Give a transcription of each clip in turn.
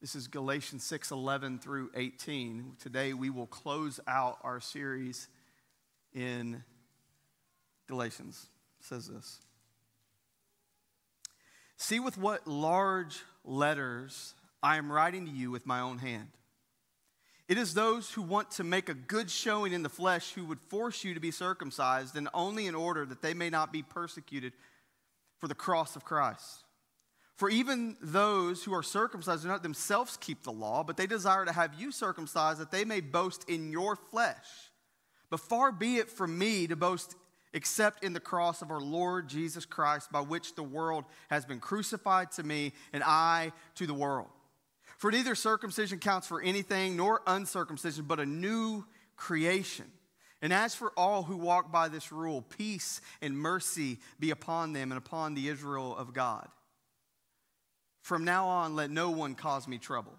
This is Galatians 6 11 through 18. Today we will close out our series in Galatians. It says this See with what large letters I am writing to you with my own hand. It is those who want to make a good showing in the flesh who would force you to be circumcised, and only in order that they may not be persecuted for the cross of Christ. For even those who are circumcised do not themselves keep the law, but they desire to have you circumcised that they may boast in your flesh. But far be it from me to boast except in the cross of our Lord Jesus Christ, by which the world has been crucified to me and I to the world. For neither circumcision counts for anything nor uncircumcision, but a new creation. And as for all who walk by this rule, peace and mercy be upon them and upon the Israel of God. From now on, let no one cause me trouble,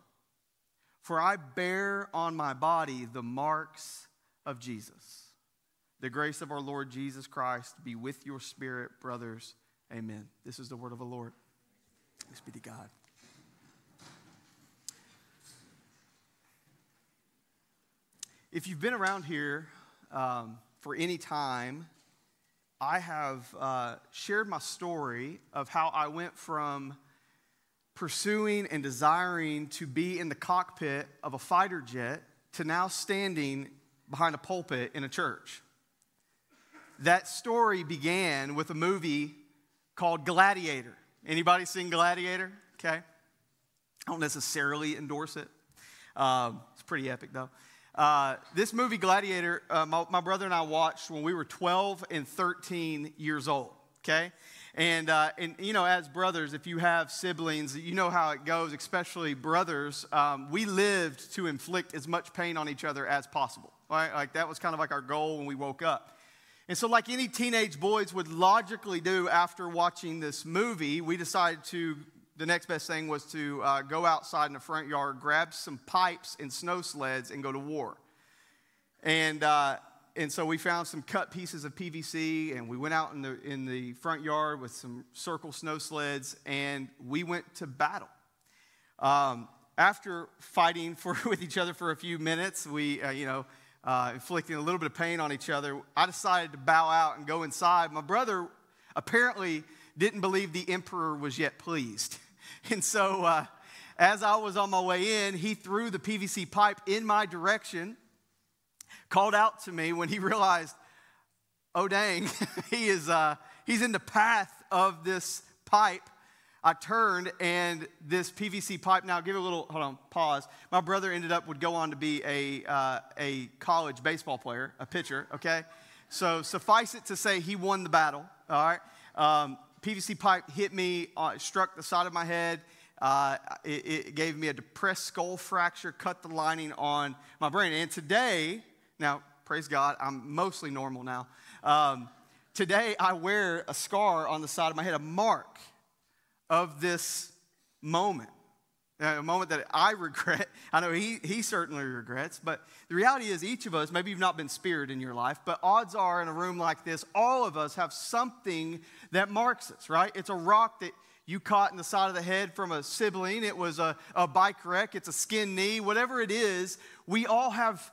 for I bear on my body the marks of Jesus. The grace of our Lord Jesus Christ be with your spirit, brothers. Amen. This is the word of the Lord. Thanks be to God. If you've been around here um, for any time, I have uh, shared my story of how I went from pursuing and desiring to be in the cockpit of a fighter jet to now standing behind a pulpit in a church. That story began with a movie called Gladiator. Anybody seen Gladiator? Okay. I don't necessarily endorse it. Um, it's pretty epic though. Uh, this movie, Gladiator, uh, my, my, brother and I watched when we were 12 and 13 years old, okay? And, uh, and you know, as brothers, if you have siblings, you know how it goes, especially brothers. Um, we lived to inflict as much pain on each other as possible, right? Like that was kind of like our goal when we woke up. And so, like any teenage boys would logically do after watching this movie, we decided to the next best thing was to uh, go outside in the front yard, grab some pipes and snow sleds, and go to war. And, uh, and so we found some cut pieces of PVC, and we went out in the, in the front yard with some circle snow sleds, and we went to battle. Um, after fighting for, with each other for a few minutes, we, uh, you know, uh, inflicting a little bit of pain on each other, I decided to bow out and go inside. My brother apparently didn't believe the emperor was yet pleased. And so, uh, as I was on my way in, he threw the PVC pipe in my direction, called out to me when he realized, oh, dang, he is, uh, he's in the path of this pipe. I turned and this PVC pipe. Now, give it a little, hold on, pause. My brother ended up, would go on to be a, uh, a college baseball player, a pitcher, okay? So, suffice it to say, he won the battle, all right? Um, PVC pipe hit me, uh, struck the side of my head. Uh, it, it, gave me a depressed skull fracture, cut the lining on my brain. And today, now, praise God, I'm mostly normal now. Um, today, I wear a scar on the side of my head, a mark of this moment a moment that I regret. I know he, he certainly regrets, but the reality is, each of us, maybe you've not been spared in your life, but odds are in a room like this, all of us have something that marks us, right? It's a rock that you caught in the side of the head from a sibling, it was a, a bike wreck, it's a skin knee, whatever it is, we all have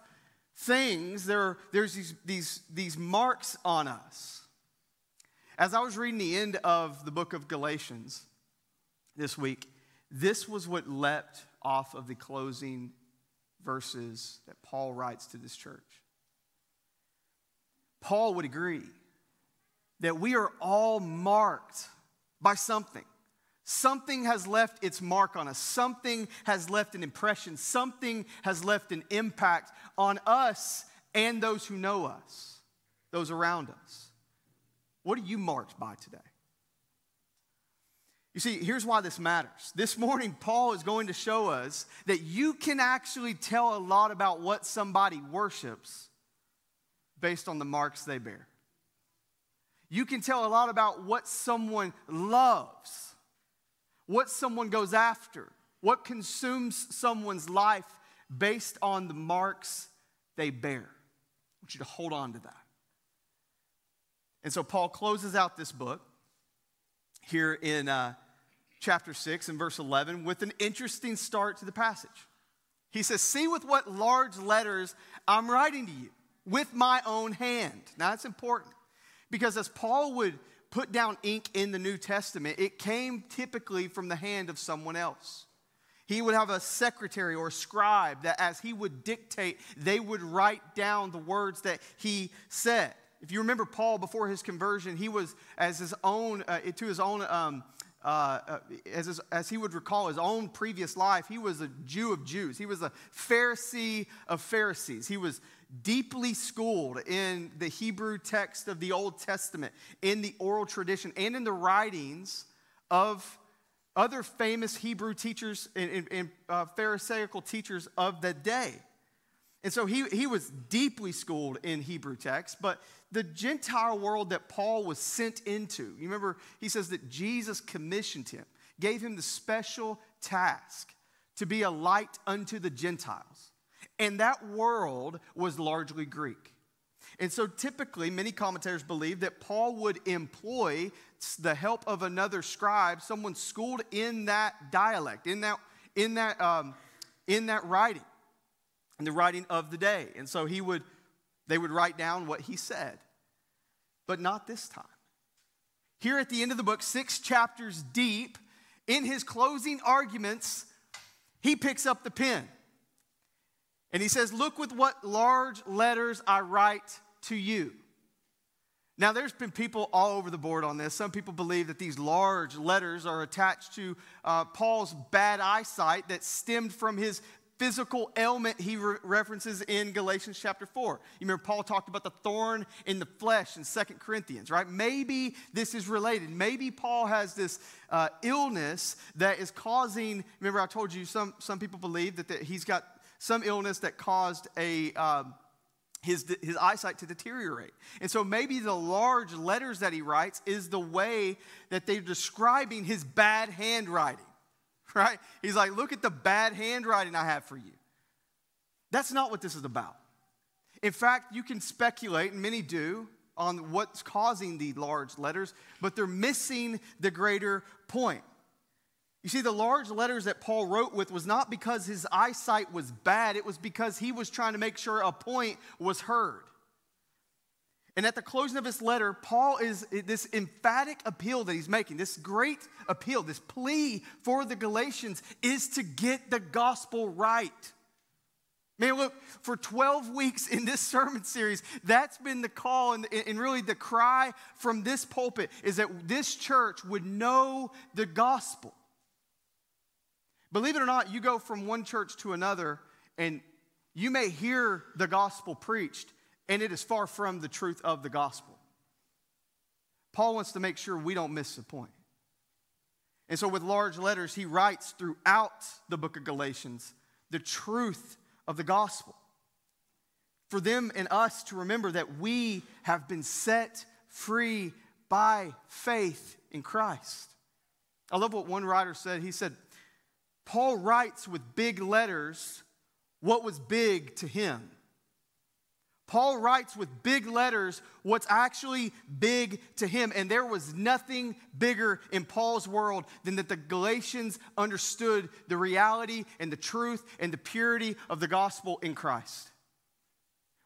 things, there, there's these, these, these marks on us. As I was reading the end of the book of Galatians this week, this was what leapt off of the closing verses that Paul writes to this church. Paul would agree that we are all marked by something. Something has left its mark on us. Something has left an impression. Something has left an impact on us and those who know us, those around us. What are you marked by today? You see, here's why this matters. This morning, Paul is going to show us that you can actually tell a lot about what somebody worships based on the marks they bear. You can tell a lot about what someone loves, what someone goes after, what consumes someone's life based on the marks they bear. I want you to hold on to that. And so Paul closes out this book here in uh, chapter 6 and verse 11 with an interesting start to the passage. He says, See with what large letters I'm writing to you with my own hand. Now, that's important because as Paul would put down ink in the New Testament, it came typically from the hand of someone else. He would have a secretary or a scribe that, as he would dictate, they would write down the words that he said. If you remember Paul before his conversion, he was as his own uh, to his own um, uh, uh, as, his, as he would recall his own previous life, he was a Jew of Jews. He was a Pharisee of Pharisees. He was deeply schooled in the Hebrew text of the Old Testament, in the oral tradition, and in the writings of other famous Hebrew teachers and, and uh, Pharisaical teachers of the day. And so he, he was deeply schooled in Hebrew text, but the Gentile world that Paul was sent into, you remember he says that Jesus commissioned him, gave him the special task to be a light unto the Gentiles. And that world was largely Greek. And so typically, many commentators believe that Paul would employ the help of another scribe, someone schooled in that dialect, in that, in that, um, in that writing, in the writing of the day. And so he would, they would write down what he said. But not this time. Here at the end of the book, six chapters deep, in his closing arguments, he picks up the pen. And he says, Look with what large letters I write to you. Now, there's been people all over the board on this. Some people believe that these large letters are attached to uh, Paul's bad eyesight that stemmed from his physical ailment he re- references in Galatians chapter 4. You remember Paul talked about the thorn in the flesh in Second Corinthians, right? Maybe this is related. Maybe Paul has this uh, illness that is causing, remember I told you some, some people believe that, that he's got some illness that caused a. Um, his, his eyesight to deteriorate. And so maybe the large letters that he writes is the way that they're describing his bad handwriting, right? He's like, look at the bad handwriting I have for you. That's not what this is about. In fact, you can speculate, and many do, on what's causing the large letters, but they're missing the greater point. You see, the large letters that Paul wrote with was not because his eyesight was bad, it was because he was trying to make sure a point was heard. And at the closing of his letter, Paul is eh, this emphatic appeal that he's making, this great appeal, this plea for the Galatians is to get the gospel right. Man, look, for 12 weeks in this sermon series, that's been the call and, and, really the cry from this pulpit is that this church would know the gospel. Believe it or not, you go from one church to another and you may hear the gospel preached, and it is far from the truth of the gospel. Paul wants to make sure we don't miss the point. And so, with large letters, he writes throughout the book of Galatians the truth of the gospel. For them and us to remember that we have been set free by faith in Christ. I love what one writer said. He said, Paul writes with big letters what was big to him. Paul writes with big letters what's actually big to him. And there was nothing bigger in Paul's world than that the Galatians understood the reality and the truth and the purity of the gospel in Christ.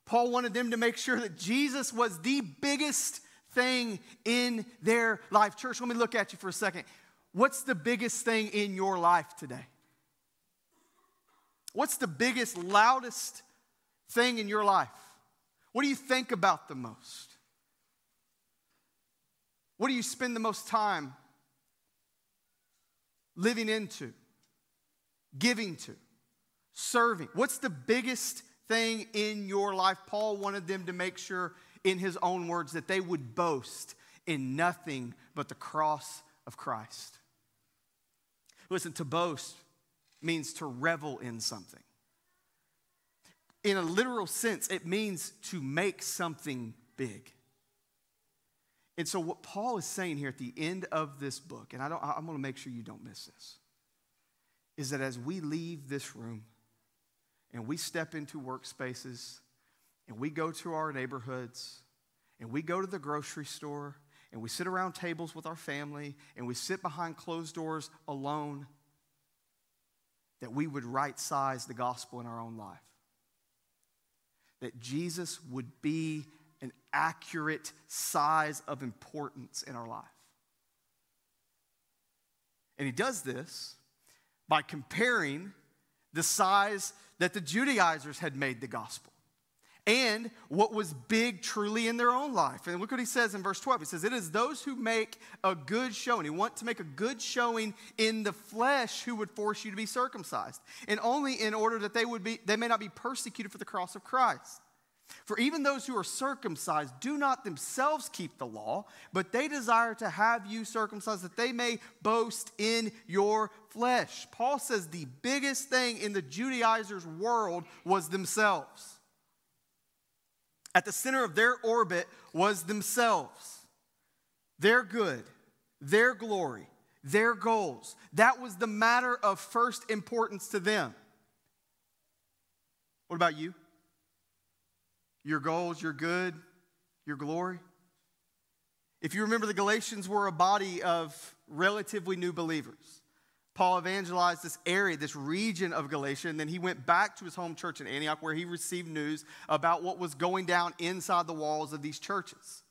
Paul wanted them to make sure that Jesus was the biggest thing in their life. Church, let me look at you for a second. What's the biggest thing in your life today? What's the biggest, loudest thing in your life? What do you think about the most? What do you spend the most time living into, giving to, serving? What's the biggest thing in your life? Paul wanted them to make sure, in his own words, that they would boast in nothing but the cross of Christ. Listen, to boast means to revel in something. In a literal sense, it means to make something big. And so, what Paul is saying here at the end of this book, and I don't, I'm going to make sure you don't miss this, is that as we leave this room and we step into workspaces and we go to our neighborhoods and we go to the grocery store and we sit around tables with our family and we sit behind closed doors alone, that we would right size the gospel in our own life. That Jesus would be an accurate size of importance in our life. And he does this by comparing the size that the Judaizers had made the gospel and what was big truly in their own life. And look what he says in verse 12. He says, It is those who make a good showing. He want to make a good showing in the flesh who would force you to be circumcised. And only in order that they would be, they may not be persecuted for the cross of Christ. For even those who are circumcised do not themselves keep the law, but they desire to have you circumcised that they may boast in your flesh. Paul says the biggest thing in the Judaizers' world was themselves. At the center of their orbit was themselves, their good, their glory, their goals. That was the matter of first importance to them. What about you? your goals, your good, your glory. If you remember, the Galatians were a body of relatively new believers. Paul evangelized this area, this region of Galatia, and then he went back to his home church in Antioch where he received news about what was going down inside the walls of these churches.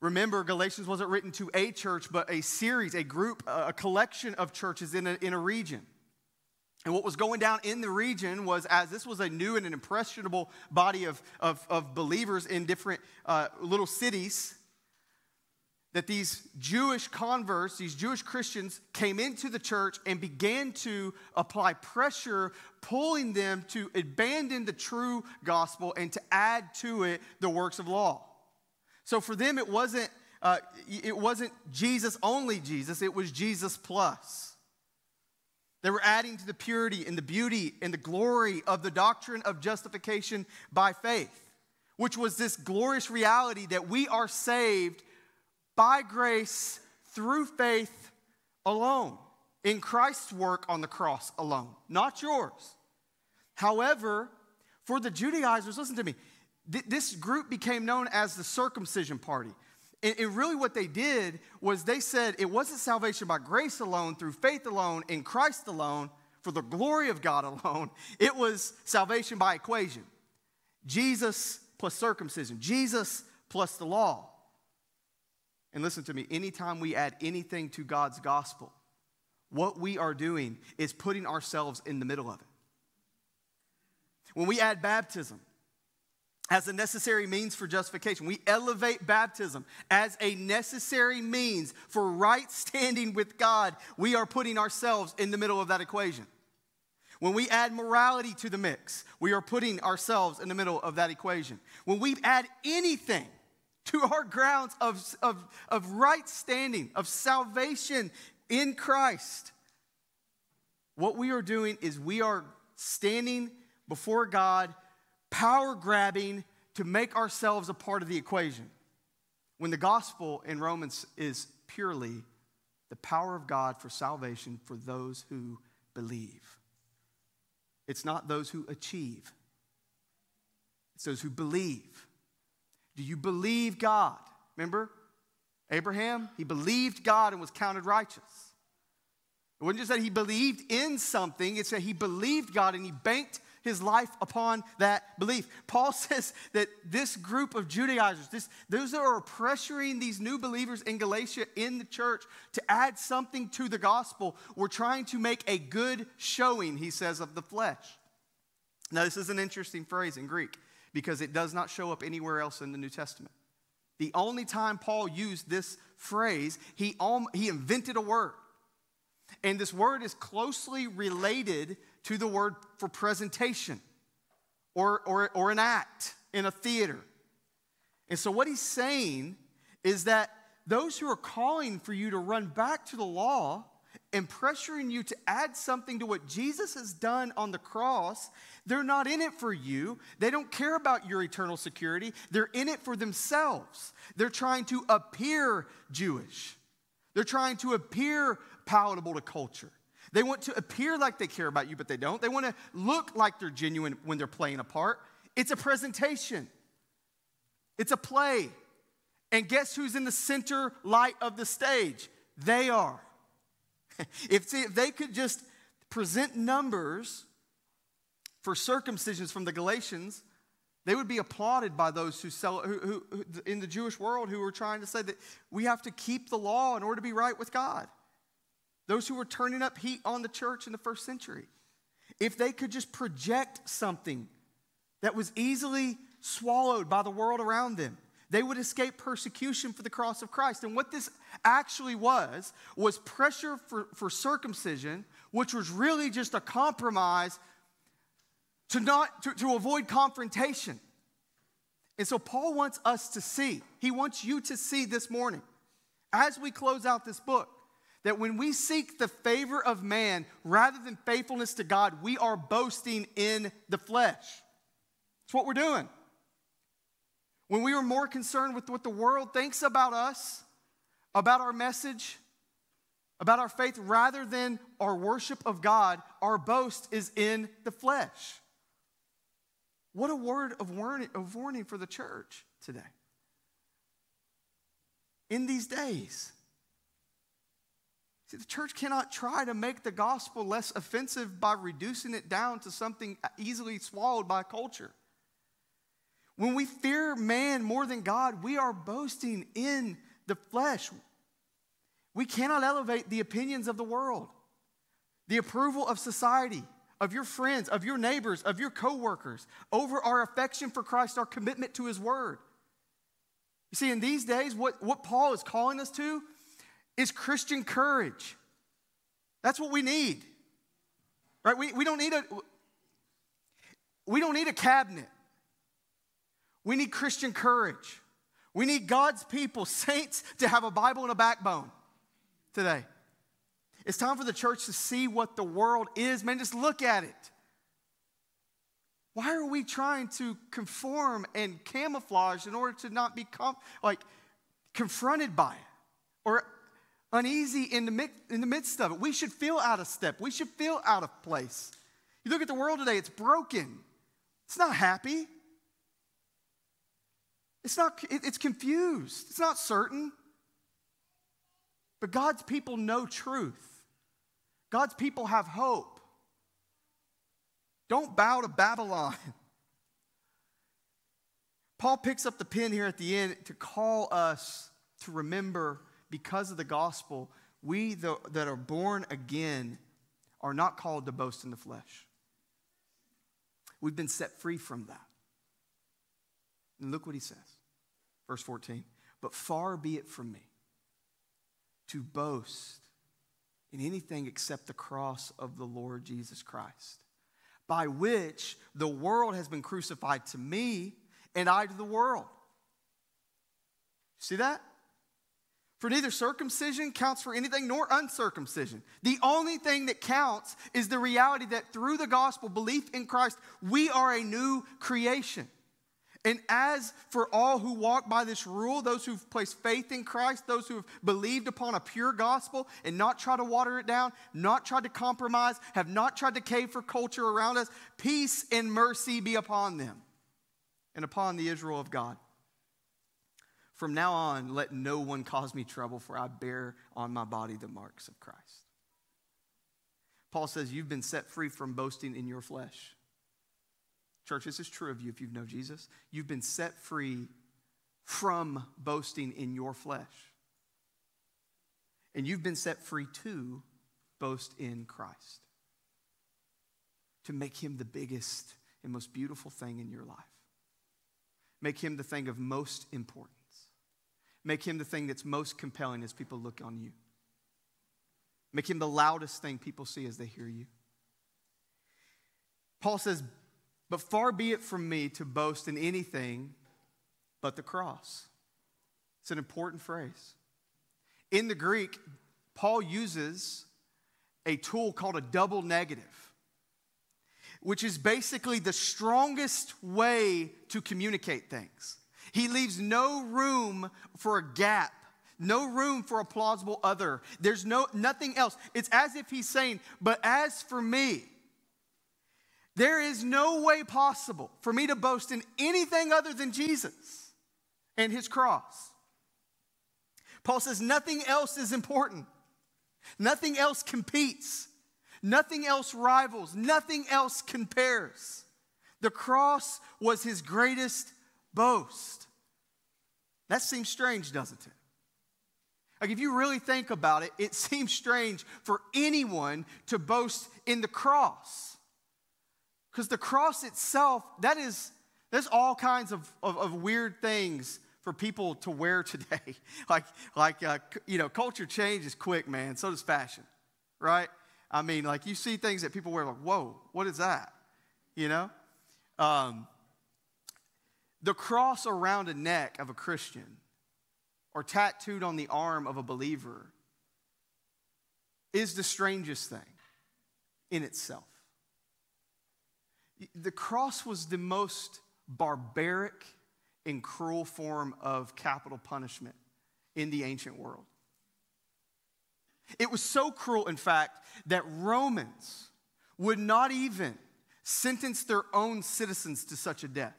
Remember, Galatians wasn't written to a church, but a series, a group, a collection of churches in a, in a region. And what was going down in the region was as this was a new and an impressionable body of, of, of believers in different uh, little cities, that these Jewish converts, these Jewish Christians, came into the church and began to apply pressure, pulling them to abandon the true gospel and to add to it the works of law. So for them, it wasn't, uh, it wasn't Jesus only Jesus, it was Jesus plus. They were adding to the purity and the beauty and the glory of the doctrine of justification by faith, which was this glorious reality that we are saved by grace through faith alone, in Christ's work on the cross alone, not yours. However, for the Judaizers, listen to me, th- this group became known as the circumcision party. And, and really, what they did was they said it wasn't salvation by grace alone, through faith alone, in Christ alone, for the glory of God alone. It was salvation by equation Jesus plus circumcision, Jesus plus the law. And listen to me, anytime we add anything to God's gospel, what we are doing is putting ourselves in the middle of it. When we add baptism, as a necessary means for justification. We elevate baptism as a necessary means for right standing with God. We are putting ourselves in the middle of that equation. When we add morality to the mix, we are putting ourselves in the middle of that equation. When we add anything to our grounds of, of, of right standing, of salvation in Christ, what we are doing is we are standing before God power grabbing to make ourselves a part of the equation. When the gospel in Romans is purely the power of God for salvation for those who believe. It's not those who achieve, it's those who believe. Do you believe God? Remember Abraham? He believed God and was counted righteous. It wasn't just that he believed in something, it's that he believed God and he banked his life upon that belief. Paul says that this group of Judaizers, this, those that are pressuring these new believers in Galatia in the church to add something to the gospel, were trying to make a good showing, he says, of the flesh. Now, this is an interesting phrase in Greek because it does not show up anywhere else in the New Testament. The only time Paul used this phrase, he, he invented a word. And this word is closely related to the word for presentation or, or, or an act in a theater. And so, what he's saying is that those who are calling for you to run back to the law and pressuring you to add something to what Jesus has done on the cross, they're not in it for you. They don't care about your eternal security. They're in it for themselves. They're trying to appear Jewish, they're trying to appear palatable to culture. They want to appear like they care about you, but they don't. They want to look like they're genuine when they're playing a part. It's a presentation, it's a play. And guess who's in the center light of the stage? They are. if, see, if they could just present numbers for circumcisions from the Galatians, they would be applauded by those who sell who, who, who, in the Jewish world who were trying to say that we have to keep the law in order to be right with God. Those who were turning up heat on the church in the first century. If they could just project something that was easily swallowed by the world around them, they would escape persecution for the cross of Christ. And what this actually was, was pressure for, for circumcision, which was really just a compromise to not to, to avoid confrontation. And so Paul wants us to see, he wants you to see this morning, as we close out this book, that when we seek the favor of man rather than faithfulness to God, we are boasting in the flesh. That's what we're doing. When we are more concerned with what the world thinks about us, about our message, about our faith, rather than our worship of God, our boast is in the flesh. What a word of warning, of warning for the church today. In these days, See, the church cannot try to make the gospel less offensive by reducing it down to something easily swallowed by culture. When we fear man more than God, we are boasting in the flesh. We cannot elevate the opinions of the world, the approval of society, of your friends, of your neighbors, of your coworkers, over our affection for Christ, our commitment to his word. You see, in these days, what, what Paul is calling us to is Christian courage. That's what we need. Right? We, we don't need a we don't need a cabinet. We need Christian courage. We need God's people, saints, to have a Bible and a backbone today. It's time for the church to see what the world is. Man, just look at it. Why are we trying to conform and camouflage in order to not be com- like confronted by it or uneasy in the, mi- in the midst of it? We should feel out of step. We should feel out of place. You look at the world today, it's broken. It's not happy. It's not, it's confused. It's not certain. But God's people know truth. God's people have hope. Don't bow to Babylon. Paul picks up the pen here at the end to call us to remember because of the gospel, we that are born again are not called to boast in the flesh. We've been set free from that. And look what he says. Verse 14. But far be it from me to boast in anything except the cross of the Lord Jesus Christ, by which the world has been crucified to me and I to the world. See that? For neither circumcision counts for anything nor uncircumcision. The only thing that counts is the reality that through the gospel, belief in Christ, we are a new creation. And as for all who walk by this rule, those who've placed faith in Christ, those who have believed upon a pure gospel and not tried to water it down, not tried to compromise, have not tried to cave for culture around us, peace and mercy be upon them and upon the Israel of God. From now on, let no one cause me trouble, for I bear on my body the marks of Christ. Paul says, You've been set free from boasting in your flesh. Church, this is true of you if you know Jesus. You've been set free from boasting in your flesh. And you've been set free to boast in Christ, to make him the biggest and most beautiful thing in your life. Make him the thing of most importance. Make him the thing that's most compelling as people look on you. Make him the loudest thing people see as they hear you. Paul says, But far be it from me to boast in anything but the cross. It's an important phrase. In the Greek, Paul uses a tool called a double negative, which is basically the strongest way to communicate things. He leaves no room for a gap, no room for a plausible other. There's no nothing else. It's as if he's saying, "But as for me, there is no way possible for me to boast in anything other than Jesus and his cross. Paul says nothing else is important, nothing else competes, nothing else rivals, nothing else compares. The cross was his greatest boast. That seems strange, doesn't it? Like, if you really think about it, it seems strange for anyone to boast in the cross. Because the cross itself, that is, there's all kinds of, of, of weird things for people to wear today. like, like uh, you know, culture changes quick, man. So does fashion, right? I mean, like, you see things that people wear, like, whoa, what is that? You know? Um, the cross around a neck of a Christian or tattooed on the arm of a believer is the strangest thing in itself. The cross was the most barbaric and cruel form of capital punishment in the ancient world. It was so cruel, in fact, that Romans would not even sentence their own citizens to such a death.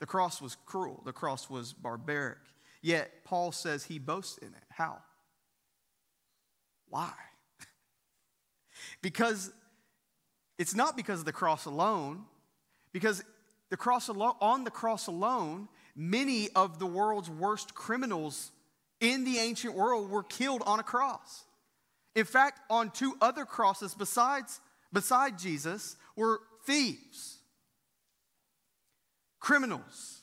The cross was cruel, the cross was barbaric. Yet Paul says he boasts in it. How? Why? because it's not because of the cross alone, because the cross on the cross alone, many of the world's worst criminals in the ancient world were killed on a cross. In fact, on two other crosses besides beside Jesus were thieves criminals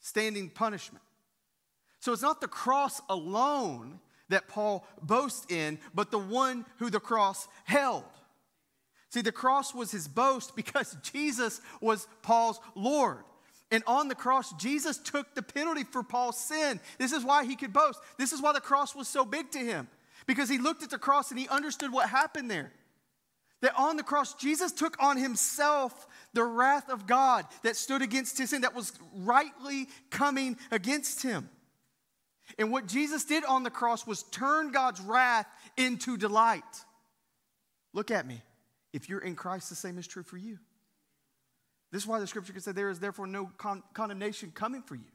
standing punishment. So it's not the cross alone that Paul boasts in, but the one who the cross held. See, the cross was his boast because Jesus was Paul's Lord. And on the cross, Jesus took the penalty for Paul's sin. This is why he could boast. This is why the cross was so big to him, because he looked at the cross and he understood what happened there. That on the cross, Jesus took on himself the wrath of God that stood against his sin, that was rightly coming against him. And what Jesus did on the cross was turn God's wrath into delight. Look at me. If you're in Christ, the same is true for you. This is why the scripture can say, There is therefore no con- condemnation coming for you.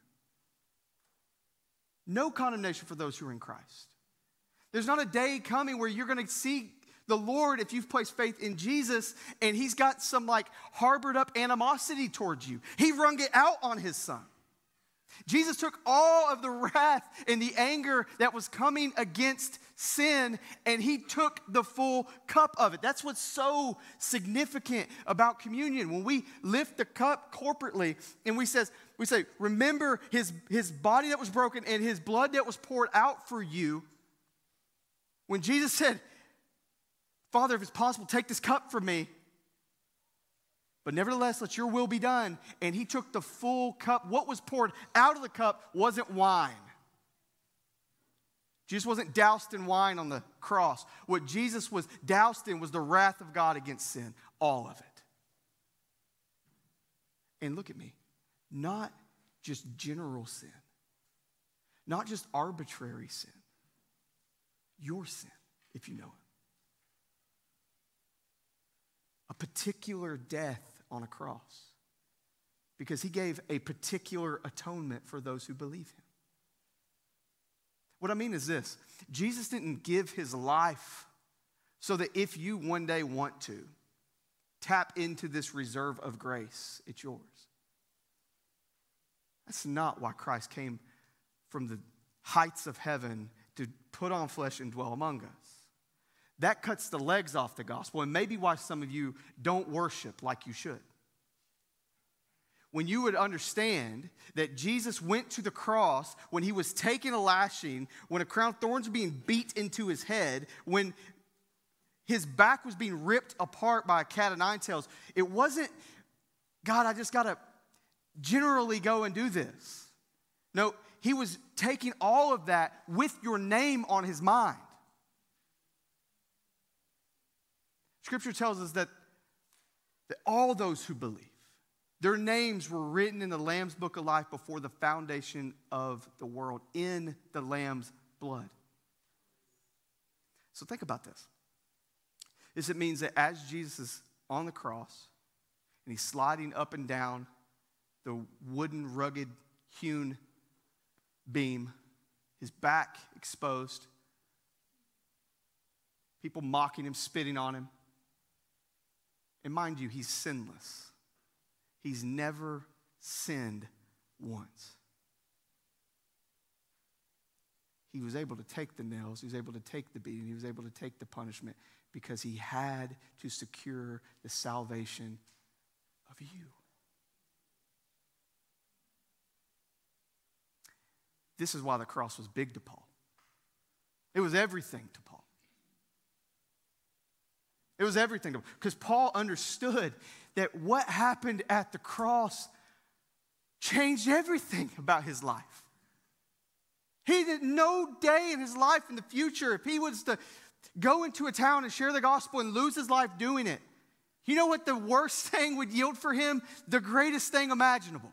No condemnation for those who are in Christ. There's not a day coming where you're going to see the Lord, if you've placed faith in Jesus and he's got some like harbored up animosity towards you, he wrung it out on his son. Jesus took all of the wrath and the anger that was coming against sin and he took the full cup of it. That's what's so significant about communion. When we lift the cup corporately and we says we say remember his his body that was broken and his blood that was poured out for you. When Jesus said, Father, if it's possible, take this cup from me. But nevertheless, let your will be done. And he took the full cup. What was poured out of the cup wasn't wine. Jesus wasn't doused in wine on the cross. What Jesus was doused in was the wrath of God against sin, all of it. And look at me, not just general sin, not just arbitrary sin, your sin, if you know it. a particular death on a cross because he gave a particular atonement for those who believe him. What I mean is this Jesus didn't give his life so that if you one day want to tap into this reserve of grace, it's yours. That's not why Christ came from the heights of heaven to put on flesh and dwell among us. That cuts the legs off the gospel, and maybe why some of you don't worship like you should. When you would understand that Jesus went to the cross when he was taking a lashing, when a crown of thorns was being beat into his head, when his back was being ripped apart by a cat of nine tails, it wasn't, God, I just got to generally go and do this. No, he was taking all of that with your name on his mind. Scripture tells us that, that all those who believe, their names were written in the Lamb's book of life before the foundation of the world, in the Lamb's blood. So think about this. This it means that as Jesus is on the cross and he's sliding up and down the wooden, rugged, hewn beam, his back exposed, people mocking him, spitting on him. And mind you, he's sinless. He's never sinned once. He was able to take the nails, he was able to take the beating, he was able to take the punishment because he had to secure the salvation of you. This is why the cross was big to Paul. It was everything to Paul. It was everything to because Paul understood that what happened at the cross changed everything about his life. He did no day in his life in the future, if he was to go into a town and share the gospel and lose his life doing it, you know what the worst thing would yield for him? The greatest thing imaginable.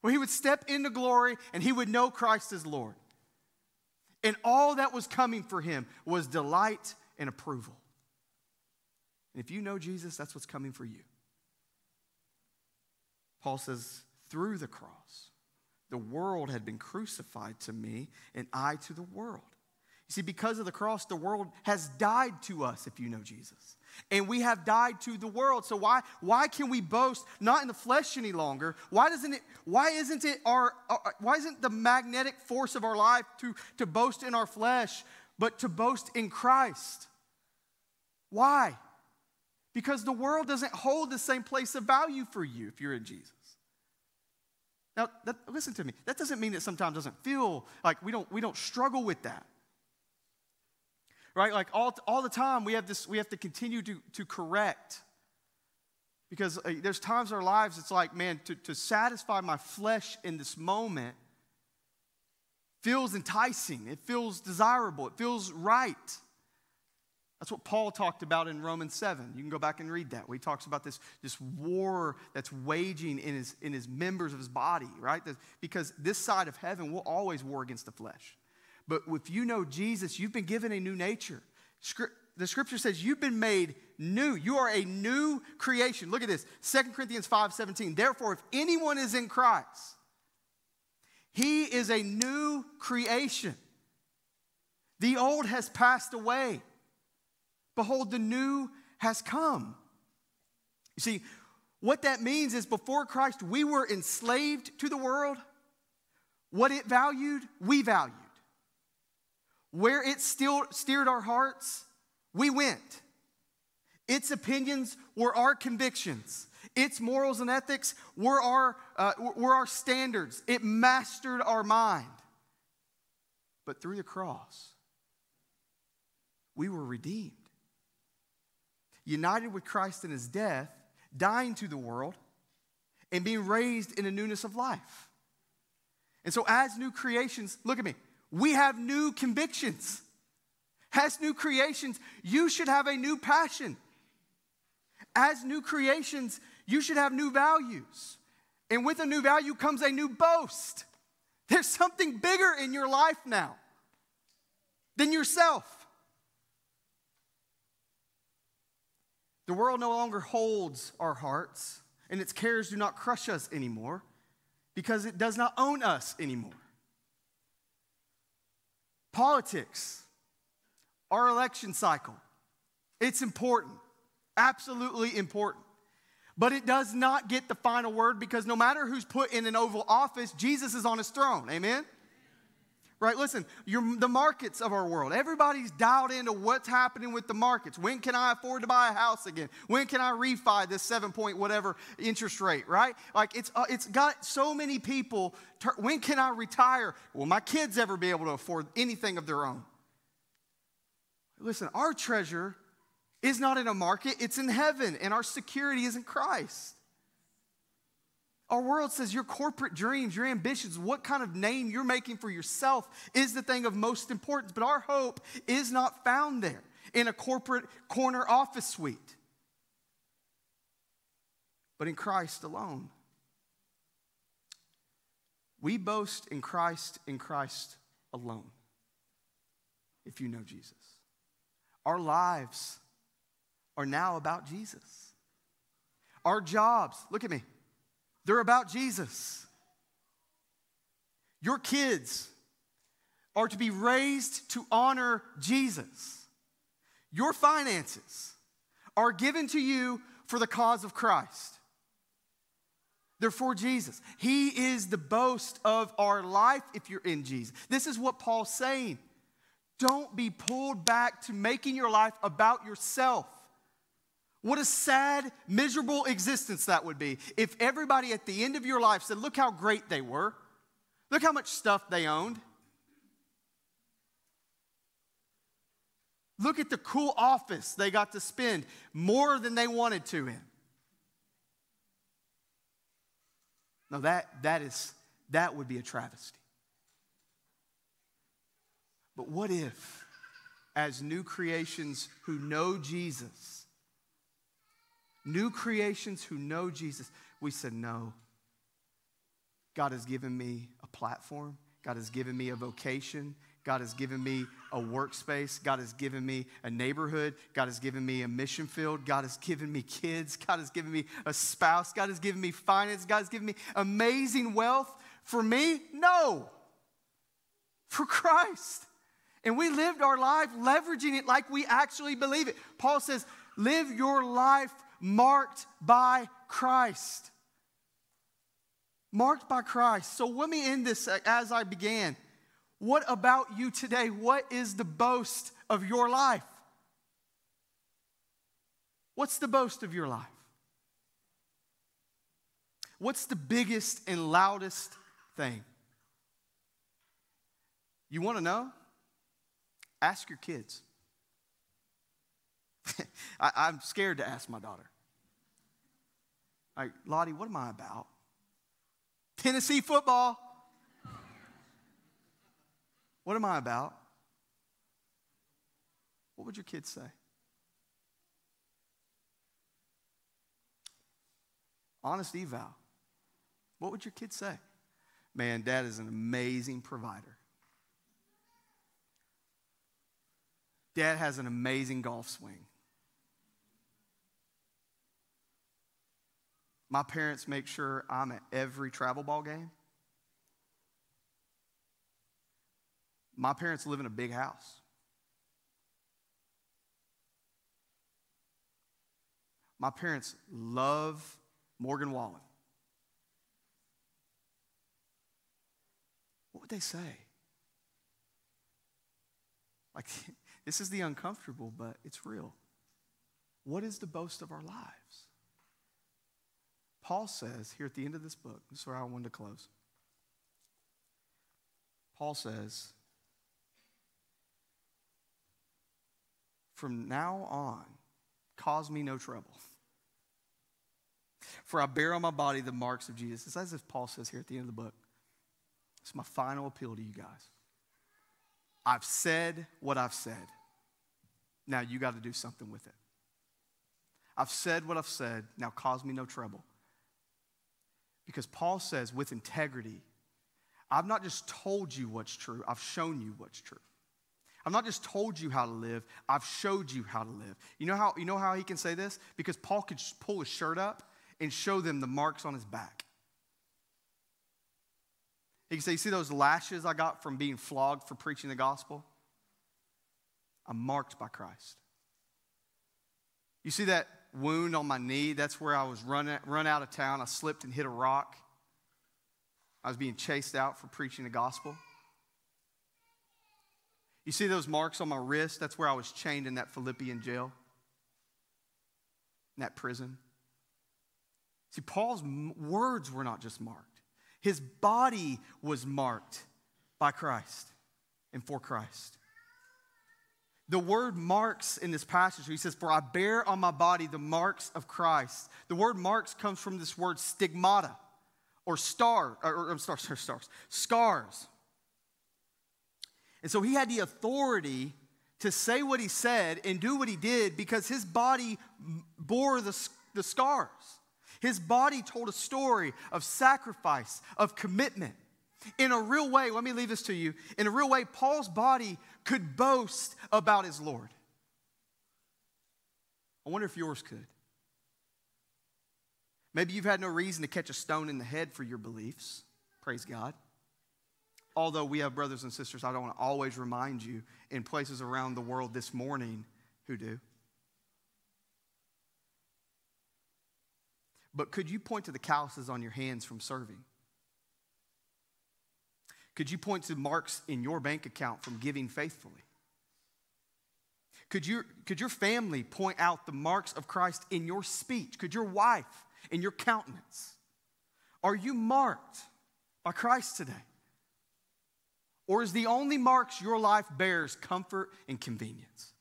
Where he would step into glory and he would know Christ as Lord. And all that was coming for him was delight and approval. And if you know Jesus, that's what's coming for you. Paul says, through the cross, the world had been crucified to me, and I to the world. You see, because of the cross, the world has died to us if you know Jesus. And we have died to the world. So why, why can we boast not in the flesh any longer? Why doesn't it, why isn't it our, our why isn't the magnetic force of our life to, to boast in our flesh, but to boast in Christ? Why? Because the world doesn't hold the same place of value for you if you're in Jesus. Now, that, listen to me. That doesn't mean it sometimes doesn't feel like we don't, we don't struggle with that right? Like all, all the time, we have this, we have to continue to, to correct. Because uh, there's times in our lives, it's like, man, to, to satisfy my flesh in this moment feels enticing. It feels desirable. It feels right. That's what Paul talked about in Romans 7. You can go back and read that. Where he talks about this, this war that's waging in his, in his members of his body, right? Because this side of heaven will always war against the flesh. But if you know Jesus, you've been given a new nature. The scripture says you've been made new. You are a new creation. Look at this 2 Corinthians 5 17. Therefore, if anyone is in Christ, he is a new creation. The old has passed away. Behold, the new has come. You see, what that means is before Christ, we were enslaved to the world. What it valued, we valued. Where it still steered our hearts, we went. Its opinions were our convictions. Its morals and ethics were our, uh, were our standards. It mastered our mind. But through the cross, we were redeemed. United with Christ in his death, dying to the world, and being raised in a newness of life. And so, as new creations, look at me, we have new convictions. As new creations, you should have a new passion. As new creations, you should have new values. And with a new value comes a new boast. There's something bigger in your life now than yourself. The world no longer holds our hearts, and its cares do not crush us anymore because it does not own us anymore. Politics, our election cycle, it's important, absolutely important. But it does not get the final word because no matter who's put in an Oval Office, Jesus is on his throne. Amen? Right, listen, the markets of our world. Everybody's dialed into what's happening with the markets. When can I afford to buy a house again? When can I refi this seven point whatever interest rate, right? Like it's, uh, it's got so many people. Ter- when can I retire? Will my kids ever be able to afford anything of their own? Listen, our treasure is not in a market, it's in heaven, and our security is in Christ. Our world says your corporate dreams, your ambitions, what kind of name you're making for yourself is the thing of most importance. But our hope is not found there in a corporate corner office suite, but in Christ alone. We boast in Christ, in Christ alone, if you know Jesus. Our lives are now about Jesus. Our jobs, look at me they're about Jesus. Your kids are to be raised to honor Jesus. Your finances are given to you for the cause of Christ. They're for Jesus. He is the boast of our life if you're in Jesus. This is what Paul's saying. Don't be pulled back to making your life about yourself. What a sad, miserable existence that would be if everybody at the end of your life said, Look how great they were. Look how much stuff they owned. Look at the cool office they got to spend more than they wanted to in. No, that, that, is, that would be a travesty. But what if, as new creations who know Jesus, new creations who know Jesus, we said, no. God has given me a platform, God has given me a vocation, God has given me a workspace. God has given me a neighborhood. God has given me a mission field. God has given me kids. God has given me a spouse. God has given me finance. God has given me amazing wealth. For me, no. For Christ. And we lived our life leveraging it like we actually believe it. Paul says, live your life marked by Christ. Marked by Christ. So let me end this as I began. What about you today? What is the boast of your life? What's the boast of your life? What's the biggest and loudest thing? You want to know? Ask your kids. I, am scared to ask my daughter. Like, Lottie, what am I about? Tennessee football. What am I about? What would your kids say? Honest eval. What would your kids say? Man, dad is an amazing provider. Dad has an amazing golf swing. My parents make sure I'm at every travel ball game. My parents live in a big house. My parents love Morgan Wallen. What would they say? Like, this is the uncomfortable, but it's real. What is the boast of our lives? Paul says here at the end of this book, this is where I wanted to close. Paul says, From now on, cause me no trouble. For I bear on my body the marks of Jesus. It's as if Paul says here at the end of the book. It's my final appeal to you guys. I've said what I've said. Now you got to do something with it. I've said what I've said. Now cause me no trouble. Because Paul says, with integrity, I've not just told you what's true, I've shown you what's true. I've not just told you how to live, I've showed you how to live. You know how, you know how he can say this? Because Paul could pull his shirt up and show them the marks on his back. He can say, You see those lashes I got from being flogged for preaching the gospel? I'm marked by Christ. You see that wound on my knee? That's where I was run, run out of town. I slipped and hit a rock. I was being chased out for preaching the gospel. You see those marks on my wrist? That's where I was chained in that Philippian jail, in that prison. See, Paul's words were not just marked, his body was marked by Christ and for Christ. The word marks in this passage, he says, For I bear on my body the marks of Christ. The word marks comes from this word stigmata or star, or, or stars, stars, scars. And so he had the authority to say what he said and do what he did because his body bore the, the scars. His body told a story of sacrifice, of commitment. In a real way, let me leave this to you. In a real way, Paul's body could boast about his Lord. I wonder if yours could. Maybe you've had no reason to catch a stone in the head for your beliefs. Praise God. although we have brothers and sisters, I don't want to always remind you in places around the world this morning who do. But could you point to the calluses on your hands from serving? Could you point to marks in your bank account from giving faithfully? Could, you, could your family point out the marks of Christ in your speech? Could your wife in your countenance? Are you marked by Christ today? Or is the only marks your life bears comfort and convenience?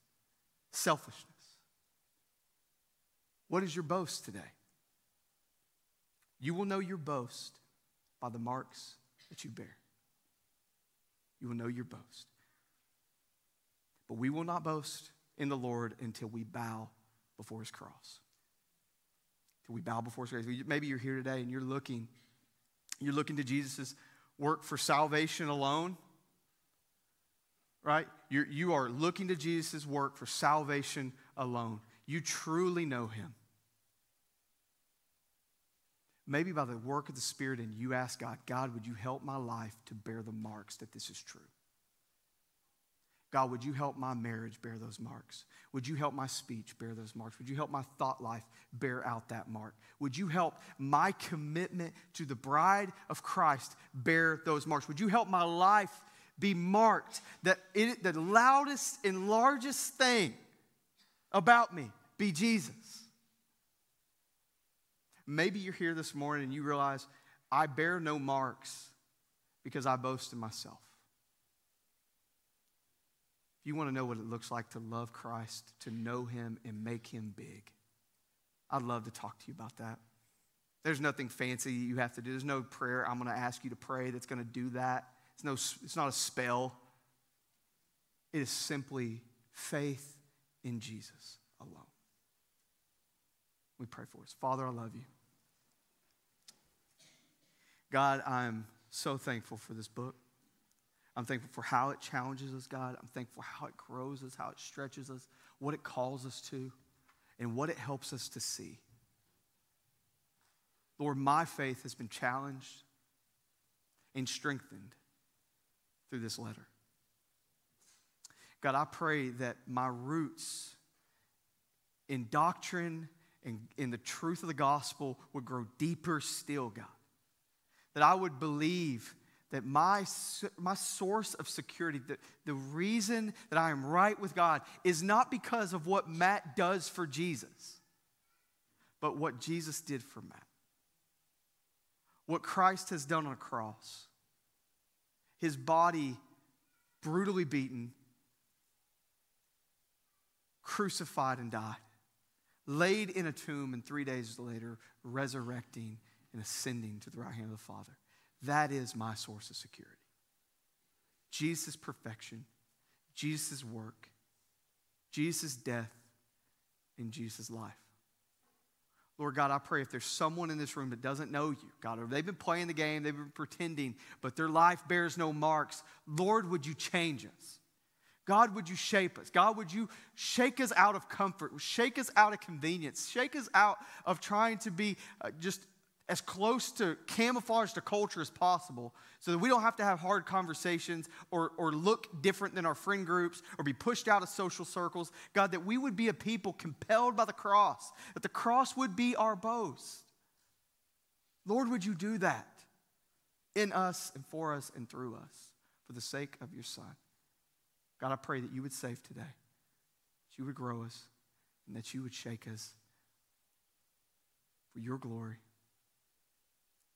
Selfishness. What is your boast today? You will know your boast by the marks that you bear. You will know your boast. But we will not boast in the Lord until we bow before his cross. Until we bow before his grace. Maybe you're here today and you're looking, you're looking to Jesus' work for salvation alone. Right? You're, you are looking to Jesus' work for salvation alone. You truly know him. Maybe by the work of the Spirit, and you ask God, God, would you help my life to bear the marks that this is true? God, would you help my marriage bear those marks? Would you help my speech bear those marks? Would you help my thought life bear out that mark? Would you help my commitment to the bride of Christ bear those marks? Would you help my life be marked that it, the loudest and largest thing about me be Jesus? Maybe you're here this morning and you realize I bear no marks because I boast in myself If you want to know what it looks like to love Christ, to know Him, and make Him big, I'd love to talk to you about that. There's nothing fancy you have to do. There's no prayer I'm going to ask you to pray that's going to do that. It's, no, it's not a spell. It is simply faith in Jesus alone. We pray for us. Father, I love you. God, I'm so thankful for this book. I'm thankful for how it challenges us, God. I'm thankful for how it grows us, how it stretches us, what it calls us to, and what it helps us to see. Lord, my faith has been challenged and strengthened through this letter. God, I pray that my roots in doctrine and in the truth of the gospel would grow deeper still, God. That I would believe that my, my source of security, the, the reason that I am right with God, is not because of what Matt does for Jesus, but what Jesus did for Matt. What Christ has done on a cross. His body brutally beaten, crucified, and died, laid in a tomb, and three days later, resurrecting and ascending to the right hand of the Father. That is my source of security. Jesus' perfection, Jesus' work, Jesus' death, and Jesus' life. Lord God, I pray if there's someone in this room that doesn't know you, God, or they've been playing the game, they've been pretending, but their life bears no marks, Lord, would you change us? God, would you shape us? God, would you shake us out of comfort, shake us out of convenience, shake us out of trying to be uh, just as close to camouflage to culture as possible so that we don't have to have hard conversations or, or look different than our friend groups or be pushed out of social circles. God, that we would be a people compelled by the cross, that the cross would be our boast. Lord, would you do that in us and for us and through us for the sake of your Son? God, I pray that you would save today, that you would grow us, and that you would shake us for your glory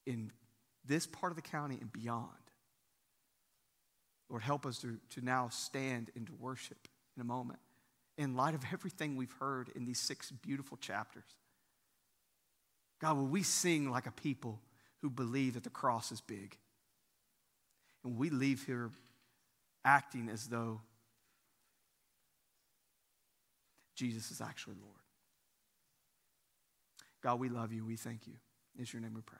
in this part of the county and beyond. Lord, help us to, to now stand and to worship in a moment in light of everything we've heard in these six beautiful chapters. God, will we sing like a people who believe that the cross is big? And we leave here acting as though Jesus is actually Lord. God, we love you. We thank you. In your name we pray.